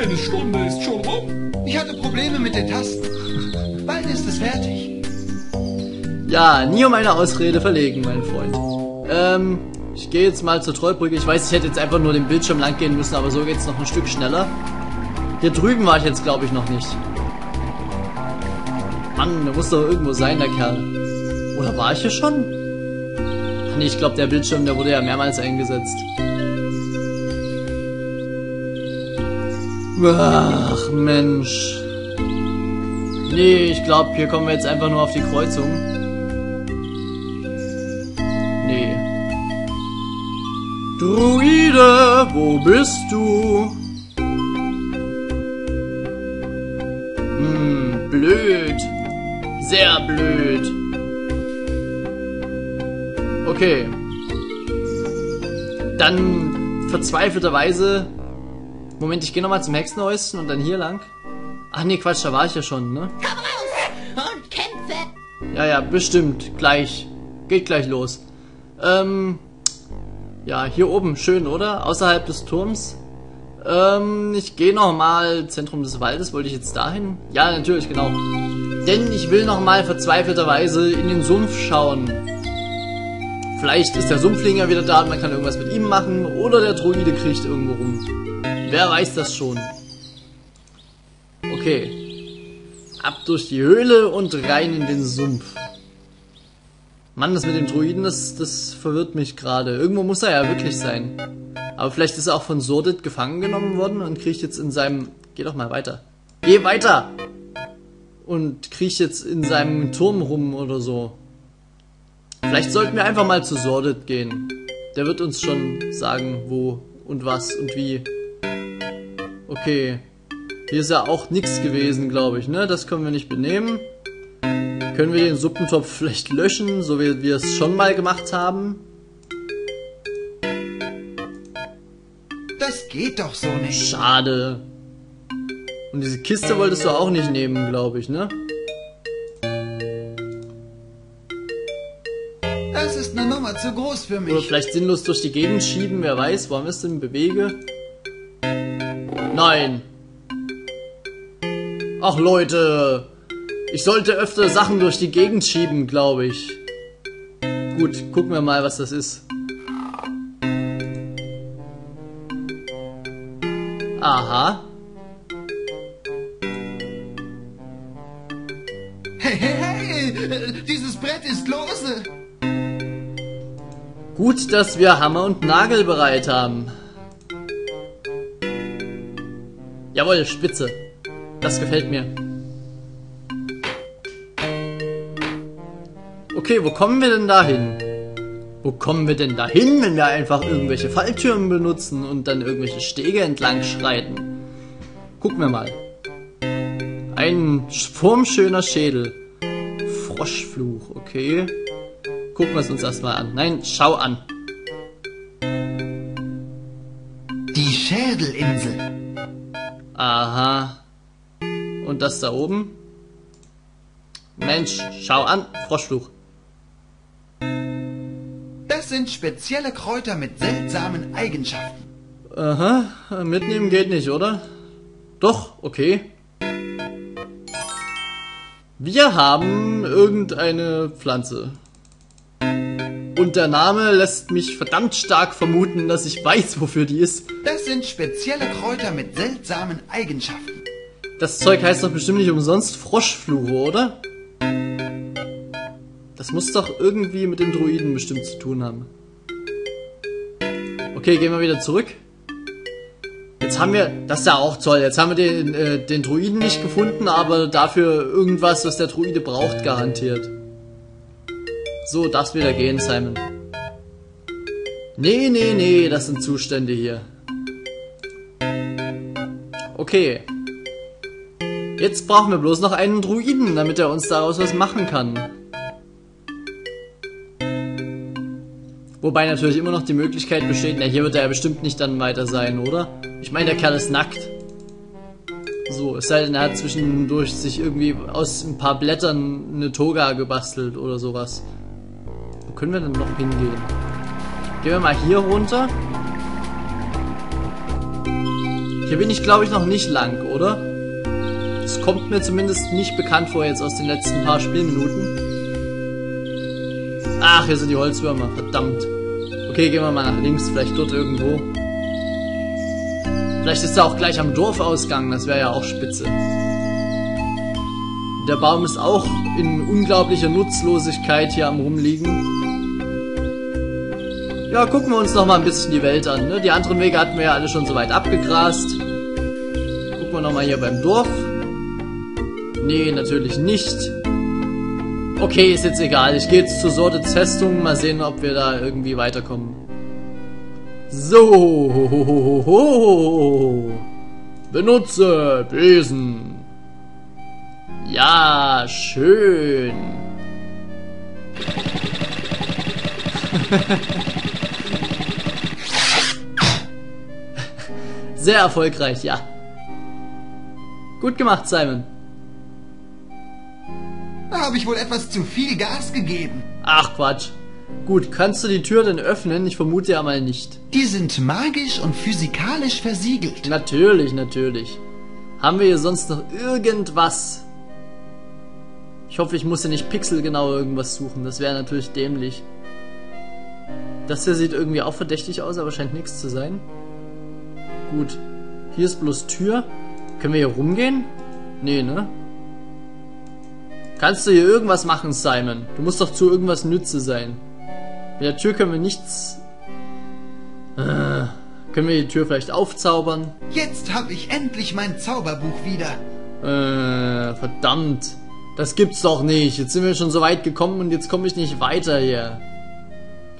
Eine Stunde ist schon rum. Ich hatte Probleme mit den Tasten. Bald ist es fertig. Ja, nie um eine Ausrede verlegen, mein Freund. Ähm, ich gehe jetzt mal zur Trollbrücke. Ich weiß, ich hätte jetzt einfach nur den Bildschirm lang gehen müssen, aber so geht's noch ein Stück schneller. Hier drüben war ich jetzt, glaube ich, noch nicht. Mann, der muss doch irgendwo sein, der Kerl. Oder war ich hier schon? Ach nee, ich glaube, der Bildschirm, der wurde ja mehrmals eingesetzt. Ach, Mensch. Nee, ich glaube, hier kommen wir jetzt einfach nur auf die Kreuzung. Nee. Druide, wo bist du? Hm, blöd. Sehr blöd. Okay. Dann verzweifelterweise. Moment, ich gehe nochmal zum Hexenhäuschen und dann hier lang. Ach nee, Quatsch, da war ich ja schon, ne? Komm raus und kämpfe! Ja, ja, bestimmt. Gleich. Geht gleich los. Ähm. Ja, hier oben, schön, oder? Außerhalb des Turms. Ähm, ich gehe nochmal Zentrum des Waldes. Wollte ich jetzt dahin? Ja, natürlich, genau. Denn ich will nochmal verzweifelterweise in den Sumpf schauen. Vielleicht ist der Sumpfling ja wieder da und man kann irgendwas mit ihm machen. Oder der Druide kriegt irgendwo rum. Wer weiß das schon. Okay. Ab durch die Höhle und rein in den Sumpf. Mann, das mit dem Druiden, das, das verwirrt mich gerade. Irgendwo muss er ja wirklich sein. Aber vielleicht ist er auch von Sordid gefangen genommen worden und kriecht jetzt in seinem... Geh doch mal weiter. Geh weiter! Und kriecht jetzt in seinem Turm rum oder so. Vielleicht sollten wir einfach mal zu Sordid gehen. Der wird uns schon sagen, wo und was und wie. Okay. Hier ist ja auch nichts gewesen, glaube ich, ne? Das können wir nicht benehmen. Können wir den Suppentopf vielleicht löschen, so wie wir es schon mal gemacht haben? Das geht doch so nicht. Schade. Und diese Kiste wolltest du auch nicht nehmen, glaube ich, ne? Das ist eine Nummer zu groß für Oder mich. vielleicht sinnlos durch die Gegend schieben, wer weiß, warum es denn bewege? Nein. Ach Leute, ich sollte öfter Sachen durch die Gegend schieben, glaube ich. Gut, gucken wir mal, was das ist. Aha. Hey, hey, hey! Dieses Brett ist lose! Gut, dass wir Hammer und Nagel bereit haben. Jawohl, spitze. Das gefällt mir. Okay, wo kommen wir denn da hin? Wo kommen wir denn da hin, wenn wir einfach irgendwelche Falltüren benutzen und dann irgendwelche Stege entlang schreiten? Gucken wir mal. Ein formschöner Schädel. Froschfluch, okay. Gucken wir es uns erstmal an. Nein, schau an. Die Schädelinsel. Aha. Und das da oben? Mensch, schau an, Froschfluch. Das sind spezielle Kräuter mit seltsamen Eigenschaften. Aha, mitnehmen geht nicht, oder? Doch, okay. Wir haben irgendeine Pflanze. Und der Name lässt mich verdammt stark vermuten, dass ich weiß, wofür die ist. Das sind spezielle Kräuter mit seltsamen Eigenschaften. Das Zeug heißt doch bestimmt nicht umsonst Froschfluche, oder? Das muss doch irgendwie mit dem Druiden bestimmt zu tun haben. Okay, gehen wir wieder zurück. Jetzt haben wir, das ist ja auch toll, jetzt haben wir den, äh, den Druiden nicht gefunden, aber dafür irgendwas, was der Druide braucht, garantiert. So, darfst wieder gehen, Simon. Nee, nee, nee, das sind Zustände hier. Okay. Jetzt brauchen wir bloß noch einen Druiden, damit er uns daraus was machen kann. Wobei natürlich immer noch die Möglichkeit besteht, na hier wird er ja bestimmt nicht dann weiter sein, oder? Ich meine, der Kerl ist nackt. So, es sei denn, er hat zwischendurch sich irgendwie aus ein paar Blättern eine Toga gebastelt oder sowas. Können wir denn noch hingehen? Gehen wir mal hier runter. Hier bin ich, glaube ich, noch nicht lang, oder? Das kommt mir zumindest nicht bekannt vor jetzt aus den letzten paar Spielminuten. Ach, hier sind die Holzwürmer, verdammt. Okay, gehen wir mal nach links, vielleicht dort irgendwo. Vielleicht ist er auch gleich am Dorfausgang, das wäre ja auch spitze. Der Baum ist auch in unglaublicher Nutzlosigkeit hier am rumliegen. Ja, gucken wir uns noch mal ein bisschen die Welt an. Ne? Die anderen Wege hatten wir ja alle schon so weit abgegrast. Gucken wir noch mal hier beim Dorf. Nee, natürlich nicht. Okay, ist jetzt egal. Ich gehe jetzt zur Sorte Festung. Mal sehen, ob wir da irgendwie weiterkommen. So. Benutze Besen. Ja, schön. Sehr erfolgreich, ja. Gut gemacht, Simon. Da habe ich wohl etwas zu viel Gas gegeben. Ach Quatsch. Gut, kannst du die Tür denn öffnen? Ich vermute ja mal nicht. Die sind magisch und physikalisch versiegelt. Natürlich, natürlich. Haben wir hier sonst noch irgendwas? Ich hoffe, ich muss hier nicht pixelgenau irgendwas suchen. Das wäre natürlich dämlich. Das hier sieht irgendwie auch verdächtig aus, aber scheint nichts zu sein. Gut. Hier ist bloß Tür. Können wir hier rumgehen? Nee, ne? Kannst du hier irgendwas machen, Simon? Du musst doch zu irgendwas Nütze sein. Mit der Tür können wir nichts... Äh, können wir die Tür vielleicht aufzaubern? Jetzt habe ich endlich mein Zauberbuch wieder. Äh, verdammt. Das gibt's doch nicht. Jetzt sind wir schon so weit gekommen und jetzt komme ich nicht weiter hier.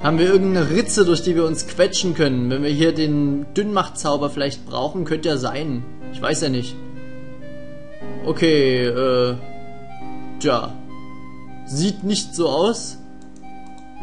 Haben wir irgendeine Ritze, durch die wir uns quetschen können? Wenn wir hier den Dünnmachtzauber vielleicht brauchen, könnte ja sein. Ich weiß ja nicht. Okay, äh... Tja. Sieht nicht so aus.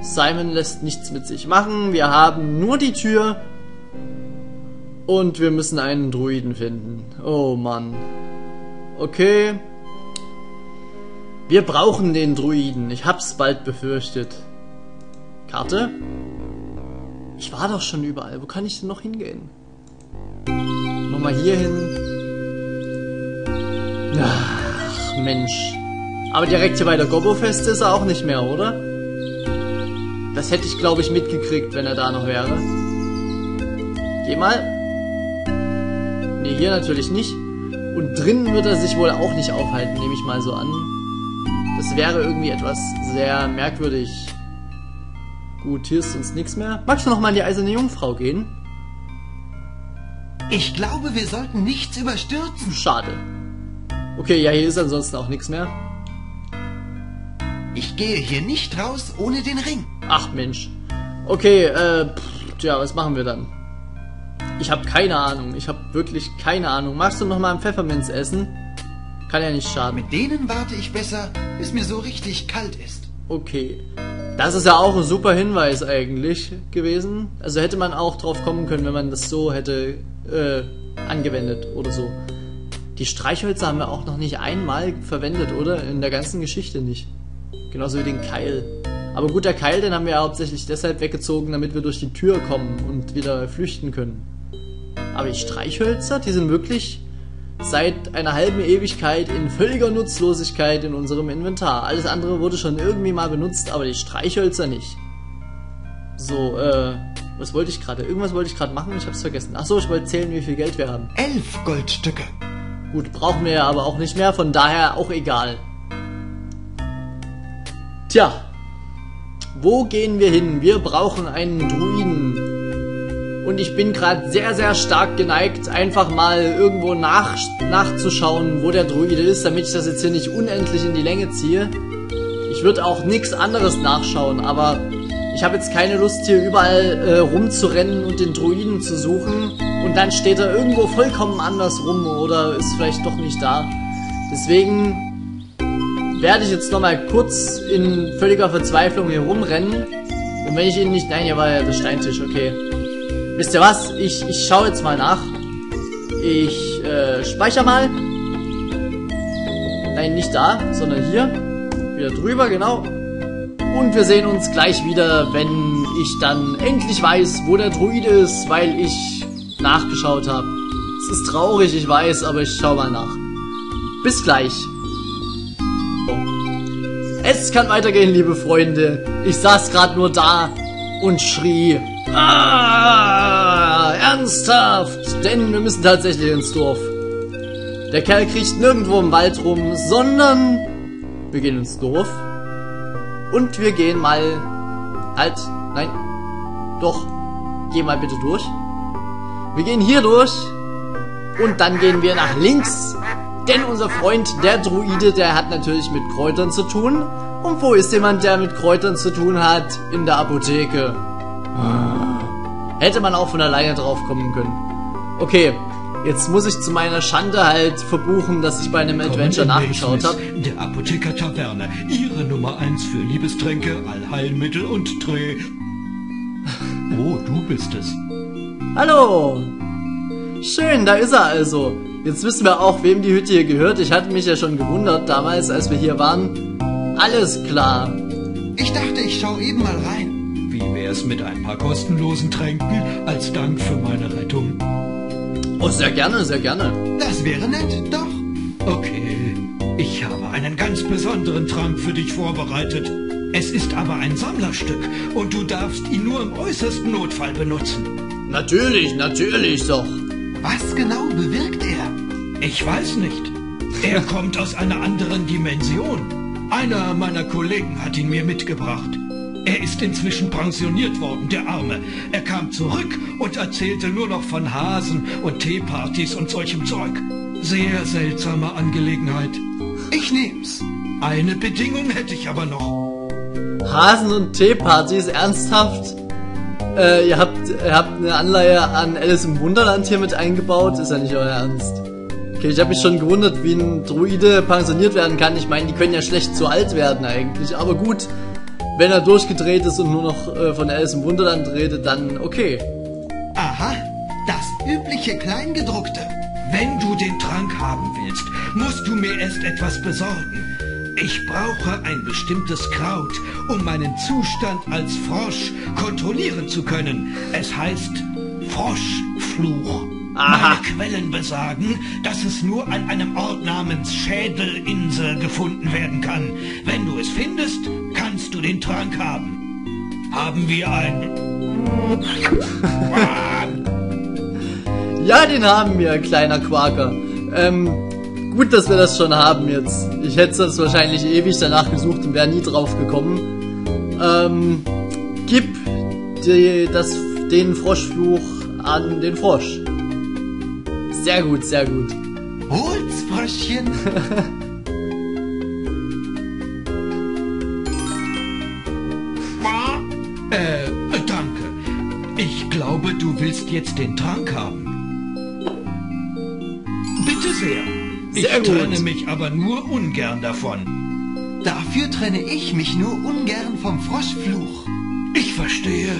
Simon lässt nichts mit sich machen. Wir haben nur die Tür. Und wir müssen einen Druiden finden. Oh Mann. Okay. Wir brauchen den Druiden. Ich hab's bald befürchtet. Karte? Ich war doch schon überall. Wo kann ich denn noch hingehen? Nochmal hier hin. Ach, Mensch. Aber direkt hier bei der Gobbo-Fest ist er auch nicht mehr, oder? Das hätte ich, glaube ich, mitgekriegt, wenn er da noch wäre. Geh mal. Ne, hier natürlich nicht. Und drinnen wird er sich wohl auch nicht aufhalten, nehme ich mal so an. Das wäre irgendwie etwas sehr merkwürdig. Gut, hier ist uns nichts mehr. Magst du noch mal in die Eiserne Jungfrau gehen? Ich glaube, wir sollten nichts überstürzen. Schade. Okay, ja, hier ist ansonsten auch nichts mehr. Ich gehe hier nicht raus ohne den Ring. Ach Mensch. Okay, äh, pff, tja, was machen wir dann? Ich habe keine Ahnung. Ich habe wirklich keine Ahnung. Magst du noch mal ein Pfefferminz essen? Kann ja nicht schaden. Mit denen warte ich besser, bis mir so richtig kalt ist. Okay. Das ist ja auch ein super Hinweis eigentlich gewesen. Also hätte man auch drauf kommen können, wenn man das so hätte äh, angewendet oder so. Die Streichhölzer haben wir auch noch nicht einmal verwendet, oder? In der ganzen Geschichte nicht. Genauso wie den Keil. Aber gut, der Keil, den haben wir ja hauptsächlich deshalb weggezogen, damit wir durch die Tür kommen und wieder flüchten können. Aber die Streichhölzer, die sind wirklich seit einer halben Ewigkeit in völliger Nutzlosigkeit in unserem Inventar. Alles andere wurde schon irgendwie mal benutzt, aber die Streichhölzer nicht. So, äh, was wollte ich gerade? Irgendwas wollte ich gerade machen, ich hab's vergessen. Achso, ich wollte zählen, wie viel Geld wir haben. Elf Goldstücke. Gut, brauchen wir ja aber auch nicht mehr, von daher auch egal. Tja, wo gehen wir hin? Wir brauchen einen Druiden. Und ich bin gerade sehr, sehr stark geneigt, einfach mal irgendwo nach, nachzuschauen, wo der Druide ist, damit ich das jetzt hier nicht unendlich in die Länge ziehe. Ich würde auch nichts anderes nachschauen, aber ich habe jetzt keine Lust, hier überall äh, rumzurennen und den Druiden zu suchen. Und dann steht er irgendwo vollkommen anders rum oder ist vielleicht doch nicht da. Deswegen werde ich jetzt nochmal kurz in völliger Verzweiflung hier rumrennen. Und wenn ich ihn nicht... Nein, hier war ja der Steintisch, okay. Wisst ihr was? Ich, ich schaue jetzt mal nach. Ich äh, speichere mal. Nein, nicht da, sondern hier. Wieder drüber, genau. Und wir sehen uns gleich wieder, wenn ich dann endlich weiß, wo der Druide ist, weil ich nachgeschaut habe. Es ist traurig, ich weiß, aber ich schau mal nach. Bis gleich. Es kann weitergehen, liebe Freunde. Ich saß gerade nur da und schrie. Ah, ernsthaft, denn wir müssen tatsächlich ins Dorf. Der Kerl kriecht nirgendwo im Wald rum, sondern wir gehen ins Dorf und wir gehen mal halt, nein, doch, geh mal bitte durch. Wir gehen hier durch und dann gehen wir nach links, denn unser Freund, der Druide, der hat natürlich mit Kräutern zu tun. Und wo ist jemand, der mit Kräutern zu tun hat? In der Apotheke. Hätte man auch von alleine drauf kommen können. Okay, jetzt muss ich zu meiner Schande halt verbuchen, dass ich bei einem Adventure nachgeschaut habe. Der Apotheker Taverne. Ihre Nummer 1 für Liebestränke, Allheilmittel und Dreh. Oh, du bist es. Hallo! Schön, da ist er also. Jetzt wissen wir auch, wem die Hütte hier gehört. Ich hatte mich ja schon gewundert damals, als wir hier waren. Alles klar. Ich dachte, ich schau eben mal rein. Wie wär's mit ein paar kostenlosen Tränken als Dank für meine Rettung? Oh, sehr gerne, sehr gerne. Das wäre nett, doch. Okay, ich habe einen ganz besonderen Trank für dich vorbereitet. Es ist aber ein Sammlerstück und du darfst ihn nur im äußersten Notfall benutzen. Natürlich, natürlich doch. Was genau bewirkt er? Ich weiß nicht. Er kommt aus einer anderen Dimension. Einer meiner Kollegen hat ihn mir mitgebracht. Er ist inzwischen pensioniert worden, der Arme. Er kam zurück und erzählte nur noch von Hasen und Teepartys und solchem Zeug. Sehr seltsame Angelegenheit. Ich nehm's. Eine Bedingung hätte ich aber noch. Hasen- und Teepartys, ernsthaft? Äh, ihr habt, ihr habt eine Anleihe an Alice im Wunderland hier mit eingebaut? Ist ja nicht euer Ernst. Okay, ich habe mich schon gewundert, wie ein Druide pensioniert werden kann. Ich meine, die können ja schlecht zu alt werden eigentlich. Aber gut, wenn er durchgedreht ist und nur noch äh, von Alice im Wunderland redet, dann okay. Aha, das übliche Kleingedruckte. Wenn du den Trank haben willst, musst du mir erst etwas besorgen. Ich brauche ein bestimmtes Kraut, um meinen Zustand als Frosch kontrollieren zu können. Es heißt Froschfluch. Aha. Meine Quellen besagen, dass es nur an einem Ort namens Schädelinsel gefunden werden kann. Wenn du es findest, du den Trank haben. Haben wir ein... Ja, den haben wir, kleiner Quaker. Ähm, gut, dass wir das schon haben jetzt. Ich hätte sonst wahrscheinlich ewig danach gesucht und wäre nie drauf gekommen. Ähm, gib die, das, den Froschfluch an den Frosch. Sehr gut, sehr gut. Hol's, willst jetzt den Trank haben. Bitte sehr. Ich Sehr trenne mich aber nur ungern davon. Dafür trenne ich mich nur ungern vom Froschfluch. Ich verstehe.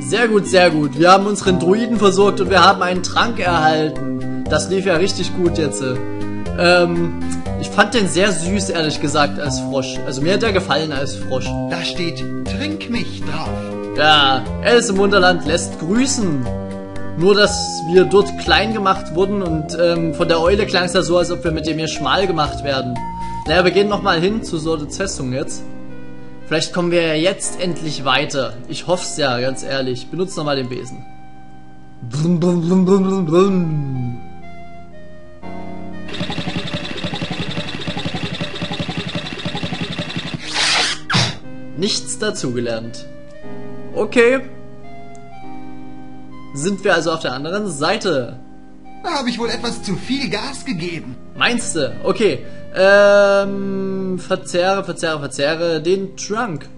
Sehr gut, sehr gut. Wir haben unseren Druiden versorgt und wir haben einen Trank erhalten. Das lief ja richtig gut jetzt. Ähm, ich fand den sehr süß, ehrlich gesagt, als Frosch. Also mir hat er gefallen als Frosch. Da steht, trink mich drauf. Ja, Alice im Wunderland lässt grüßen. Nur, dass wir dort klein gemacht wurden und ähm, von der Eule klang es ja so, als ob wir mit dem hier schmal gemacht werden. Naja, wir gehen nochmal hin zu Sordes Festung jetzt. Vielleicht kommen wir ja jetzt endlich weiter. Ich hoff's ja, ganz ehrlich. Benutzt nochmal den Besen. Blum, blum, blum, blum, blum, blum. Nichts dazugelernt. Okay. Sind wir also auf der anderen Seite? Da habe ich wohl etwas zu viel Gas gegeben. Meinst du? Okay. Ähm, verzehre, verzehre, verzehre den Trunk.